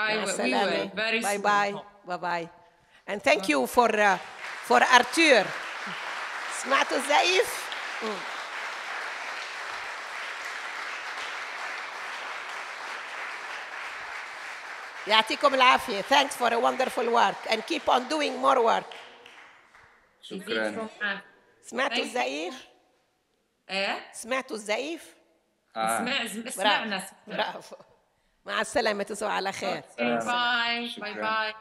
I مع will, we السلامة. will very باي soon. باي باي باي and thank you for uh, for Arthur سمعتوا الزعيف؟ مم. يعطيكم العافية thanks for a wonderful work and keep on doing more work يزيدكم عافية. سمعتوا Thank you. الزعيف؟ ايه سمعتوا الزعيف؟ سمع سمعنا برافو مع السلامة تصبحوا على خير باي باي شكراً. باي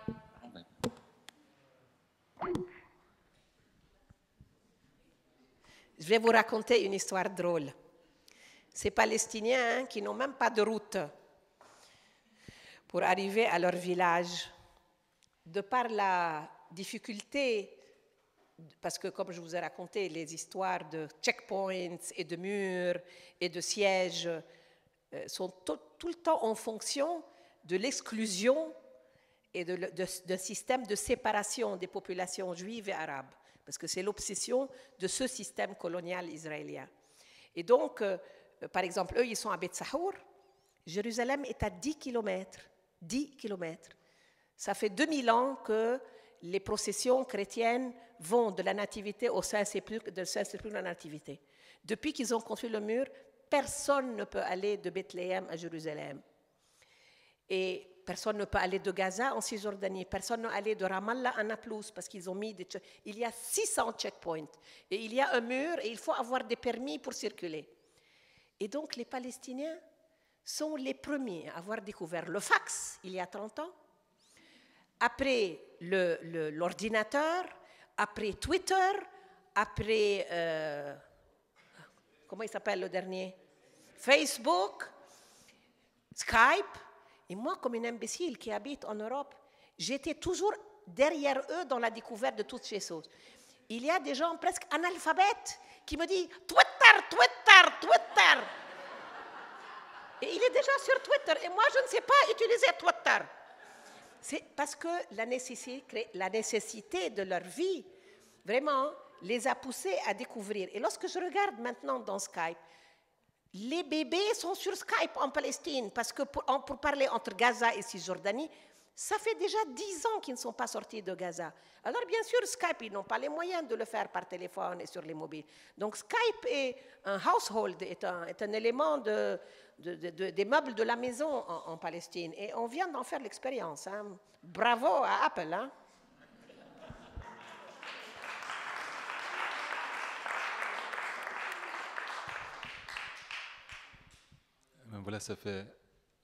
Je vais vous raconter une histoire drôle. Ces Palestiniens hein, qui n'ont même pas de route pour arriver à leur village, de par la difficulté, parce que comme je vous ai raconté les histoires de checkpoints et de murs et de sièges, euh, sont tout, le temps en fonction de l'exclusion et d'un système de séparation des populations juives et arabes, parce que c'est l'obsession de ce système colonial israélien. Et donc, euh, euh, par exemple, eux, ils sont à Beth Sahour. Jérusalem est à 10 km. 10 km. Ça fait 2000 ans que les processions chrétiennes vont de la nativité au Saint-Sépulcre, de Saint-Sépulcre à la nativité. Depuis qu'ils ont construit le mur, personne ne peut aller de Bethléem à Jérusalem. Et personne ne peut aller de Gaza en Cisjordanie, personne ne peut aller de Ramallah en Naplouse parce qu'ils ont mis des... Il y a 600 checkpoints et il y a un mur et il faut avoir des permis pour circuler. Et donc les Palestiniens sont les premiers à avoir découvert le fax il y a 30 ans, après l'ordinateur, après Twitter, après... euh, comment il s'appelle le dernier? Facebook, Skype. Et moi, comme une imbécile qui habite en Europe, j'étais toujours derrière eux dans la découverte de toutes ces choses. Il y a des gens presque analphabètes qui me disent Twitter, Twitter, Twitter. Et il est déjà sur Twitter et moi, je ne sais pas utiliser Twitter. C'est parce que la nécessité, la nécessité de leur vie, vraiment, les a poussés à découvrir. Et lorsque je regarde maintenant dans Skype, les bébés sont sur Skype en Palestine parce que pour, parler entre Gaza et Cisjordanie, ça fait déjà dix ans qu'ils ne sont pas sortis de Gaza. Alors bien sûr, Skype, ils n'ont pas les moyens de le faire par téléphone et sur les mobiles. Donc Skype est un household, est un, élément de, de- de- de- des meubles de la maison en, en Palestine. Et on vient d'en faire l'expérience. hein. Bravo à Apple. hein. Voilà, ça fait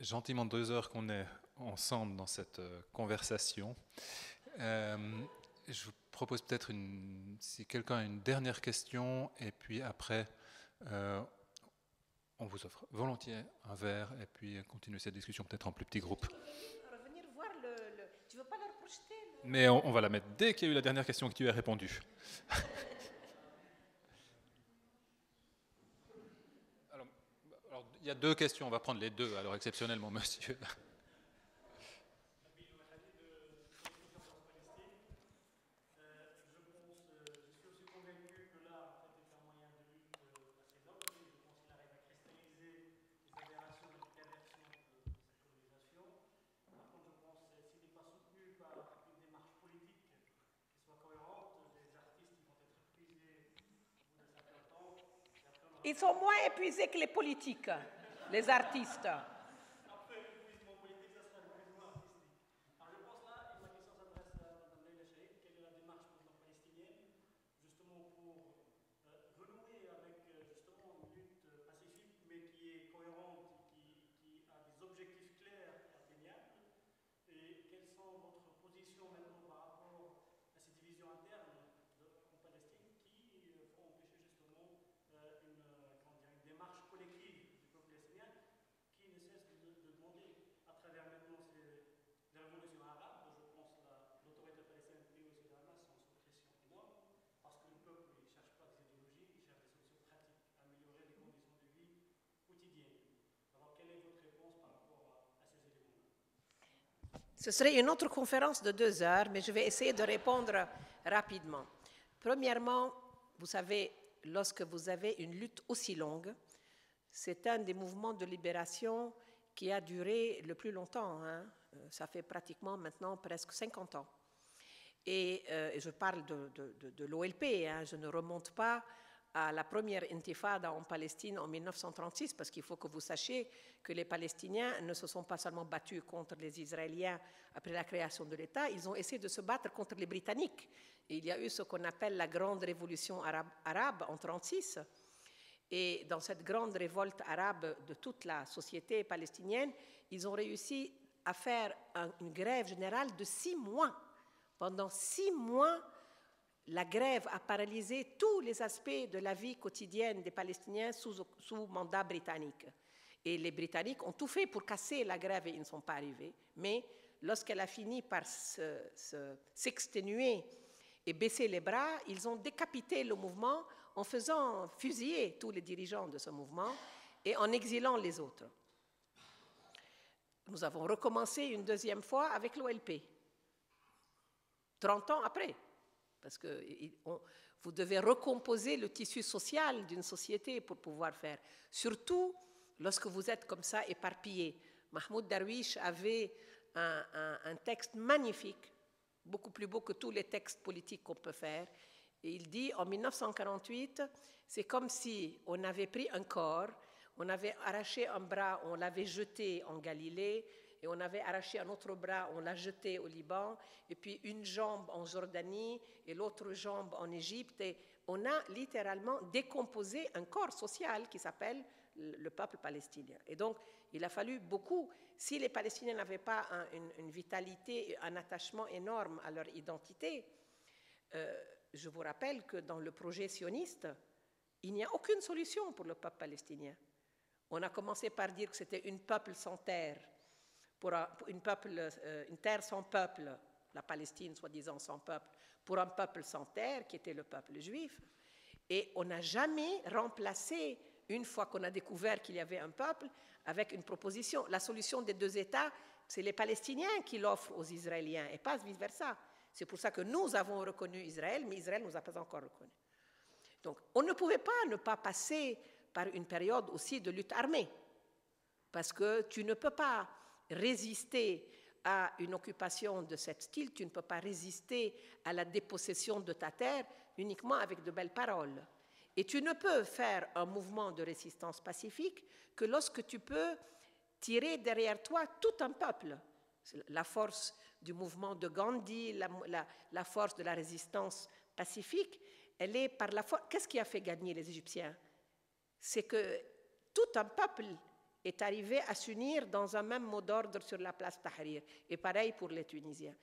gentiment deux heures qu'on est ensemble dans cette euh, conversation. Euh, je vous propose peut-être, une, si quelqu'un a une dernière question, et puis après, euh, on vous offre volontiers un verre, et puis continuer cette discussion peut-être en plus petit groupe. Mais on, on va la mettre dès qu'il y a eu la dernière question que tu as répondu. alors, alors, il y a deux questions, on va prendre les deux, alors exceptionnellement, monsieur. Ils sont moins épuisés que les politiques, les artistes. Ce serait une autre conférence de deux heures, mais je vais essayer de répondre rapidement. Premièrement, vous savez, lorsque vous avez une lutte aussi longue, c'est un des mouvements de libération qui a duré le plus longtemps. Hein. Euh, ça fait pratiquement maintenant presque 50 ans. Et, euh, je parle de, de, l'OLP, hein. je ne remonte pas à la première intifada en Palestine en 1936, parce qu'il faut que vous sachiez que les Palestiniens ne se sont pas seulement battus contre les Israéliens après la création de l'État, ils ont essayé de se battre contre les Britanniques. il y a eu ce qu'on appelle la grande révolution arabe, arabe en 1936. Et dans cette grande révolte arabe de toute la société palestinienne, ils ont réussi à faire une grève générale de six mois. Pendant six mois, la grève a paralysé tous les aspects de la vie quotidienne des Palestiniens sous, mandat britannique. Et les Britanniques ont tout fait pour casser la grève et ils ne sont pas arrivés. Mais lorsqu'elle a fini par s'exténuer et baisser les bras, ils ont décapité le mouvement en faisant fusiller tous les dirigeants de ce mouvement et en exilant les autres. Nous avons recommencé une deuxième fois avec l'OLP, 30 ans après parce que vous devez recomposer le tissu social d'une société pour pouvoir faire. Surtout lorsque vous êtes comme ça éparpillé. Mahmoud Darwish avait un, texte magnifique, beaucoup plus beau que tous les textes politiques qu'on peut faire. Il dit, en 1948, c'est comme si on avait pris un corps, on avait arraché un bras, on l'avait jeté en Galilée, et on avait arraché un autre bras, on l'a jeté au Liban, et puis une jambe en Jordanie et l'autre jambe en Égypte. Et on a littéralement décomposé un corps social qui s'appelle le peuple palestinien. Et donc, il a fallu beaucoup, si les Palestiniens n'avaient pas une, vitalité, un attachement énorme à leur identité, euh, je vous rappelle que dans le projet sioniste, il n'y a aucune solution pour le peuple palestinien. On a commencé par dire que c'était une peuple sans terre, pour une, euh, une terre sans peuple, la Palestine soi-disant sans peuple, pour un peuple sans terre qui était le peuple juif. Et on n'a jamais remplacé, une fois qu'on a découvert qu'il y avait un peuple, avec une proposition. La solution des deux États, c'est les Palestiniens qui l'offrent aux Israéliens et pas vice-versa. C'est pour ça que nous avons reconnu Israël, mais Israël ne nous a pas encore reconnu. Donc on ne pouvait pas ne pas passer par une période aussi de lutte armée, parce que tu ne peux pas résister à une occupation de ce style, tu ne peux pas résister à la dépossession de ta terre uniquement avec de belles paroles. Et tu ne peux faire un mouvement de résistance pacifique que lorsque tu peux tirer derrière toi tout un peuple. La force du mouvement de Gandhi, la, force de la résistance pacifique, elle est par la force. Qu'est-ce qui a fait gagner les Égyptiens? C'est que tout un peuple est arrivé à s'unir dans un même mot d'ordre sur la place Tahrir. Et pareil pour les Tunisiens.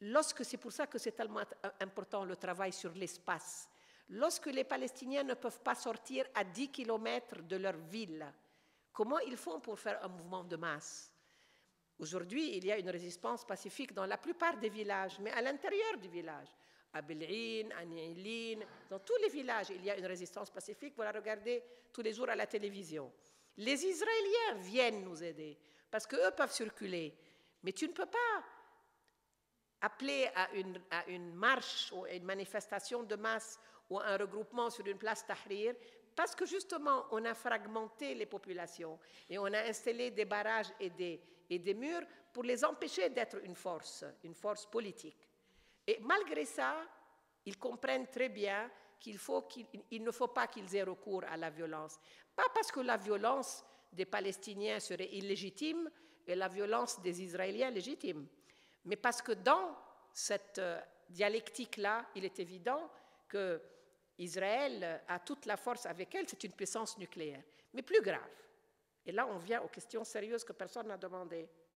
Lorsque c'est pour ça que c'est tellement important le travail sur l'espace. Lorsque les Palestiniens ne peuvent pas sortir à 10 km de leur ville, comment ils font pour faire un mouvement de masse? Aujourd'hui, il y a une résistance pacifique dans la plupart des villages, mais à l'intérieur du village. À Bel'in, à Ni'ilin, dans tous les villages, il y a une résistance pacifique. Vous la regardez tous les jours à la télévision. Les Israéliens viennent nous aider parce qu'eux peuvent circuler. Mais tu ne peux pas appeler à une, marche ou à une manifestation de masse ou à un regroupement sur une place Tahrir parce que justement on a fragmenté les populations et on a installé des barrages et des, et des murs pour les empêcher d'être une force, une force politique. Et malgré ça, ils comprennent très bien qu'il ne faut pas qu'ils aient recours à la violence. Pas parce que la violence des Palestiniens serait illégitime et la violence des Israéliens légitime, mais parce que dans cette euh, dialectique-là, il est évident que Israël a toute la force avec elle, c'est une puissance nucléaire. Mais plus grave, et là on vient aux questions sérieuses que personne n'a demandées.